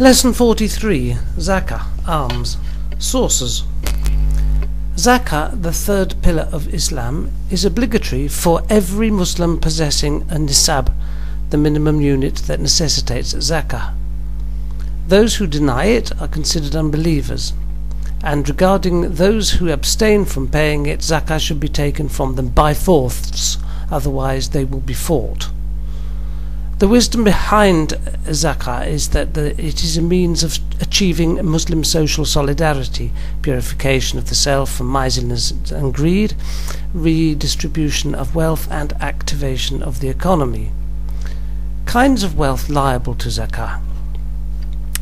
Lesson 43 Zakah, Alms. Sources Zakah, the third pillar of Islam, is obligatory for every Muslim possessing a nisab, the minimum unit that necessitates zakah. Those who deny it are considered unbelievers, and regarding those who abstain from paying it, zakah should be taken from them by fourths, otherwise they will be fought. The wisdom behind zakah is that the, it is a means of achieving Muslim social solidarity, purification of the self from miserliness and greed, redistribution of wealth, and activation of the economy. Kinds of wealth liable to zakah.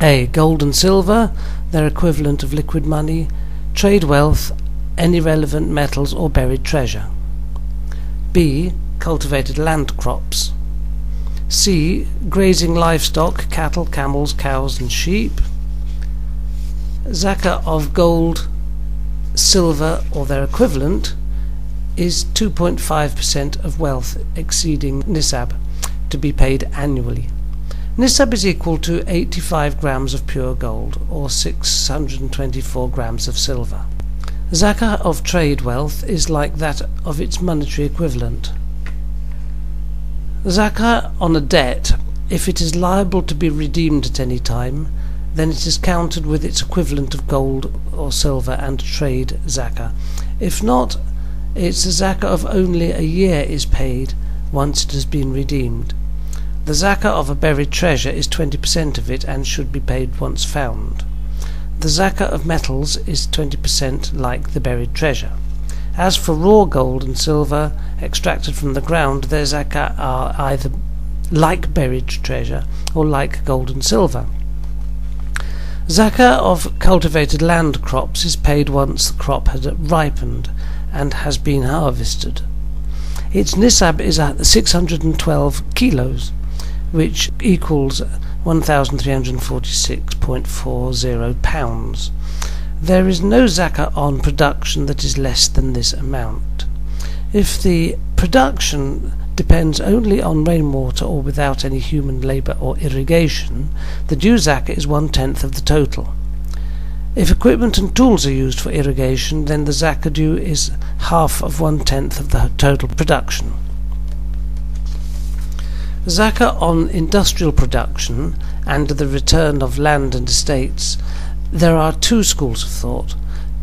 A. Gold and silver, their equivalent of liquid money, trade wealth, any relevant metals or buried treasure. B. Cultivated land crops. C. Grazing livestock, cattle, camels, cows, and sheep. Zakah of gold, silver, or their equivalent is 2.5% of wealth exceeding nisab to be paid annually. Nisab is equal to 85 grams of pure gold or 624 grams of silver. Zakah of trade wealth is like that of its monetary equivalent. Zakah on a debt, if it is liable to be redeemed at any time, then it is counted with its equivalent of gold or silver and trade zakah. If not, its zakah of only a year is paid once it has been redeemed. The zakah of a buried treasure is 20% of it and should be paid once found. The zakah of metals is 20% like the buried treasure. As for raw gold and silver extracted from the ground, their zakah are either like buried treasure or like gold and silver. Zakah of cultivated land crops is paid once the crop has ripened and has been harvested. Its nisab is at 612 kilos, which equals 1,346.40 pounds. There is no zakah on production that is less than this amount. If the production depends only on rainwater or without any human labour or irrigation, the due is one tenth of the total. If equipment and tools are used for irrigation, then the zakah due is half of one tenth of the total production. Zakah on industrial production and the return of land and estates there are two schools of thought.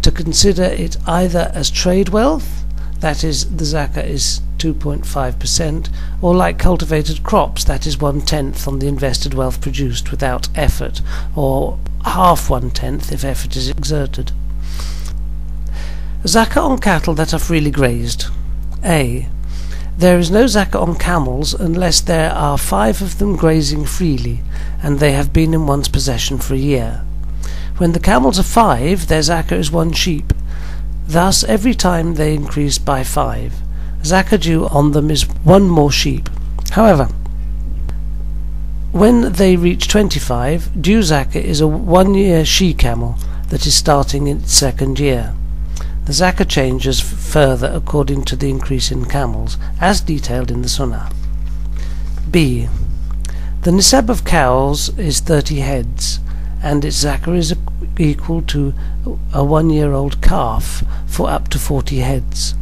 To consider it either as trade wealth, that is, the zakah is 2.5%, or like cultivated crops, that is one tenth on the invested wealth produced without effort, or half one tenth if effort is exerted. Zakah on cattle that are freely grazed. A. There is no zakah on camels unless there are five of them grazing freely, and they have been in one's possession for a year. When the camels are five, their zakah is one sheep. Thus, every time they increase by five, zakah due on them is one more sheep. However, when they reach 25, due is a one-year she-camel that is starting in its second year. The zakah changes further according to the increase in camels, as detailed in the Sunnah. B. The nisab of cows is 30 heads, and its zakah is equal to a one-year-old calf for up to 40 heads.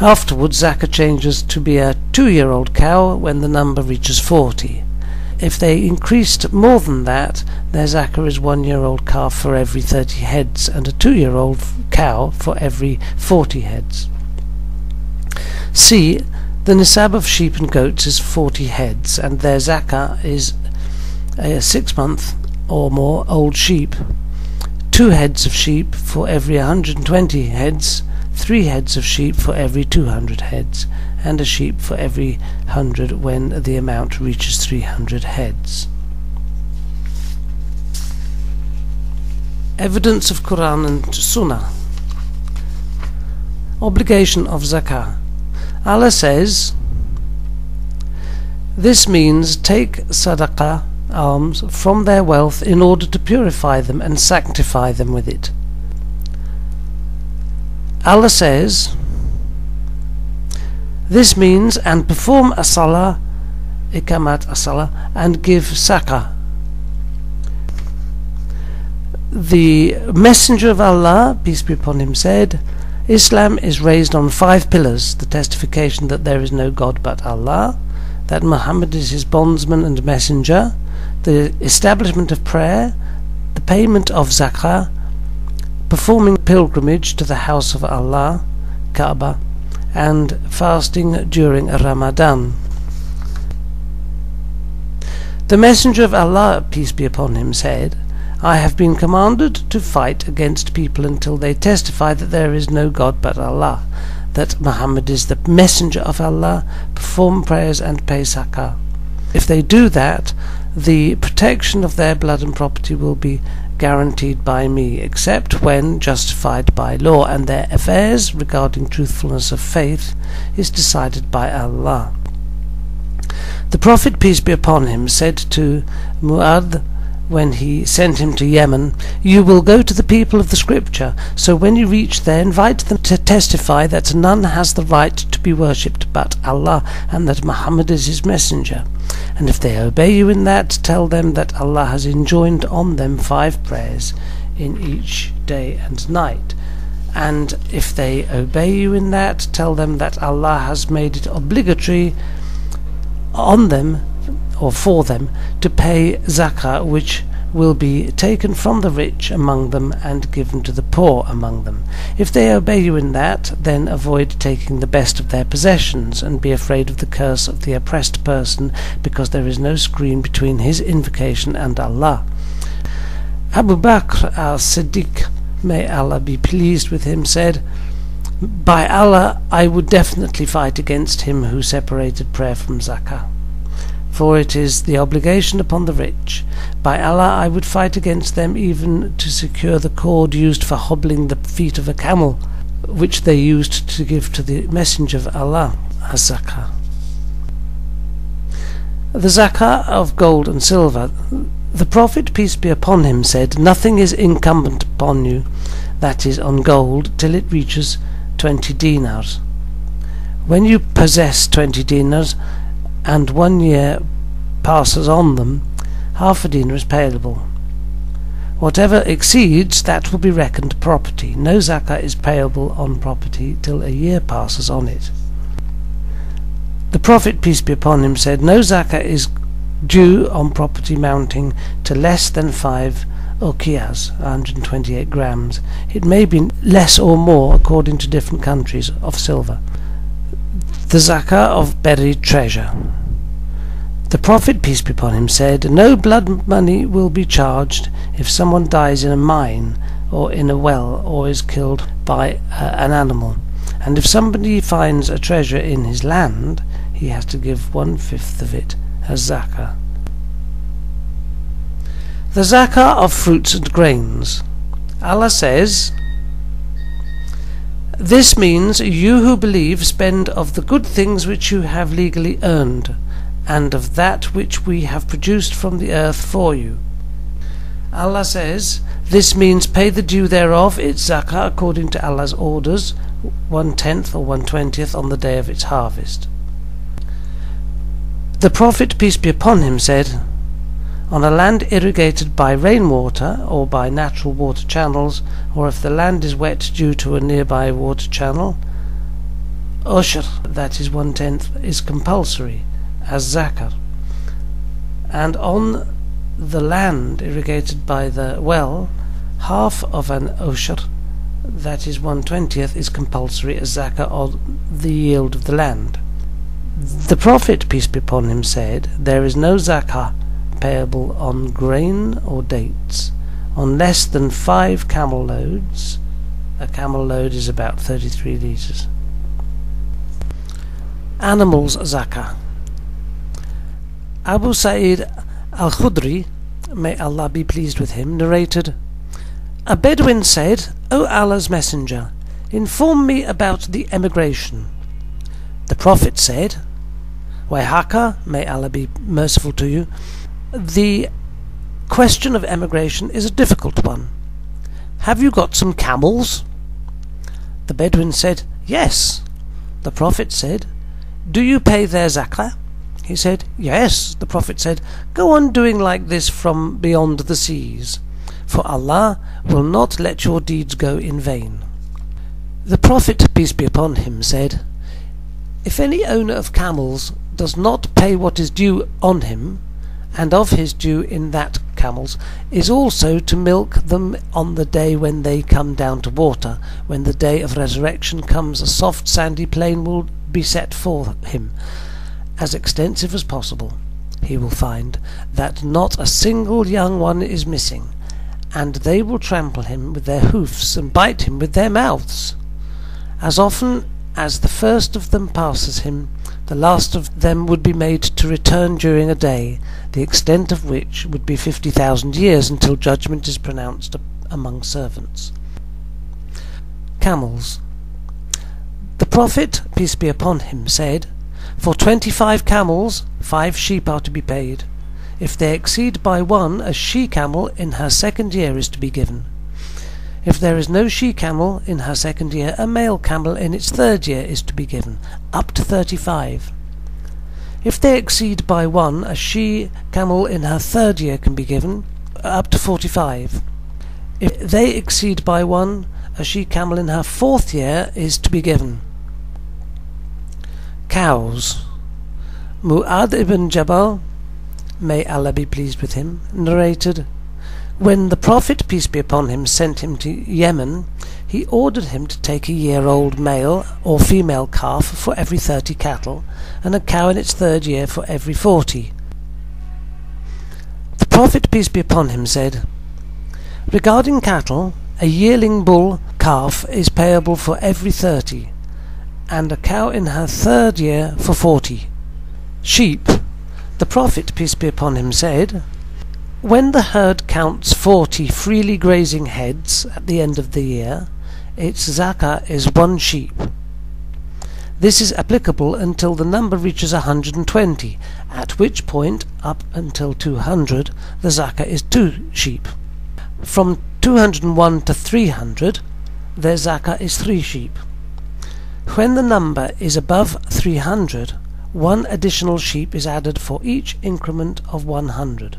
Afterwards, zakah changes to be a two-year-old cow when the number reaches 40. If they increased more than that, their zakah is one-year-old calf for every 30 heads and a two-year-old cow for every 40 heads. C. The nisab of sheep and goats is 40 heads, and their zakah is a six-month or more old sheep, two heads of sheep for every 120 heads, three heads of sheep for every 200 heads, and a sheep for every 100 when the amount reaches 300 heads. Evidence of Quran and Sunnah. Obligation of Zakah. Allah says, This means take sadaqah alms from their wealth in order to purify them and sanctify them with it. Allah says, This means, and perform a salah, ikamat a salah, and give zakah. the Messenger of Allah, peace be upon him, said, Islam is raised on five pillars the testification that there is no God but Allah, that Muhammad is his bondsman and messenger, the establishment of prayer, the payment of zakah, performing pilgrimage to the house of Allah, Kaaba, and fasting during Ramadan. The Messenger of Allah, peace be upon him, said, I have been commanded to fight against people until they testify that there is no God but Allah, that Muhammad is the Messenger of Allah, perform prayers and pay zakah. If they do that, the protection of their blood and property will be guaranteed by me, except when justified by law, and their affairs regarding truthfulness of faith is decided by Allah. The Prophet, peace be upon him, said to Mu'adh when he sent him to Yemen, You will go to the people of the Scripture, so when you reach there, invite them to testify that none has the right to be worshipped but Allah, and that Muhammad is his messenger. And if they obey you in that, tell them that Allah has enjoined on them five prayers in each day and night. And if they obey you in that, tell them that Allah has made it obligatory on them or for them to pay zakah which will be taken from the rich among them and given to the poor among them. If they obey you in that, then avoid taking the best of their possessions, and be afraid of the curse of the oppressed person, because there is no screen between his invocation and Allah. Abu Bakr al-Siddiq, may Allah be pleased with him, said, By Allah, I would definitely fight against him who separated prayer from zakah for it is the obligation upon the rich. By Allah, I would fight against them even to secure the cord used for hobbling the feet of a camel, which they used to give to the Messenger of Allah, as zakah. The zakah of gold and silver. The Prophet, peace be upon him, said, Nothing is incumbent upon you, that is, on gold, till it reaches twenty dinars. When you possess twenty dinars, and one year passes on them, half a dinar is payable. Whatever exceeds, that will be reckoned property. No zakah is payable on property till a year passes on it. The Prophet, peace be upon him, said, No zakah is due on property mounting to less than five uqiyas, 128 grams. It may be less or more according to different countries of silver. The zakah of buried treasure. The Prophet, peace be upon him, said, No blood money will be charged if someone dies in a mine or in a well or is killed by uh, an animal. And if somebody finds a treasure in his land, he has to give one fifth of it as zakah. The zakah of fruits and grains. Allah says, This means you who believe spend of the good things which you have legally earned and of that which we have produced from the earth for you. Allah says, This means pay the due thereof, its zakah, according to Allah's orders, one tenth or one twentieth on the day of its harvest. The Prophet, peace be upon him, said, On a land irrigated by rainwater or by natural water channels, or if the land is wet due to a nearby water channel, ushr, that is one tenth, is compulsory as zakah. And on the land irrigated by the well, half of an ushr, that is one twentieth, is compulsory as zakah on the yield of the land. The Prophet, peace be upon him, said, There is no zakah payable on grain or dates on less than five camel loads. A camel load is about 33 litres. Animals zakah. Abu Sa'id al Khudri, may Allah be pleased with him, narrated A Bedouin said, O Allah's Messenger, inform me about the emigration. The Prophet said, Wayhaka, may Allah be merciful to you, the question of emigration is a difficult one. Have you got some camels? The Bedouin said, Yes. The Prophet said, Do you pay their zakah? He said, Yes. The Prophet said, Go on doing like this from beyond the seas. for Allah will not let your deeds go in vain. The Prophet, peace be upon him, said, If any owner of camels does not pay what is due on him, and of his due in that camels, is also to milk them on the day when they come down to water. When the day of resurrection comes, a soft sandy plain will be set for him, as extensive as possible. He will find that not a single young one is missing, and they will trample him with their hoofs and bite him with their mouths. As often as the first of them passes him, the last of them would be made to return during a day, the extent of which would be fifty thousand years until judgment is pronounced among servants. Camels. The Prophet, peace be upon him, said, For twenty-five camels, five sheep are to be paid. If they exceed by one, a she-camel in her second year is to be given. If there is no she-camel in her second year, a male camel in its third year is to be given, up to thirty-five. If they exceed by one, a she-camel in her third year can be given, up to forty-five. If they exceed by one, a she-camel in her fourth year is to be given. Cows. Mu'ad ibn Jabal, may Allah be pleased with him, narrated when the Prophet, peace be upon him, sent him to Yemen, he ordered him to take a year-old male or female calf for every thirty cattle, and a cow in its third year for every forty. The Prophet, peace be upon him, said, Regarding cattle, a yearling bull calf is payable for every thirty, and a cow in her third year for forty. Sheep, the Prophet, peace be upon him, said, when the herd counts 40 freely grazing heads at the end of the year, its zakah is one sheep. This is applicable until the number reaches 120, at which point, up until 200, the zakah is two sheep. From 201 to 300, their zakah is three sheep. When the number is above 300, one additional sheep is added for each increment of 100.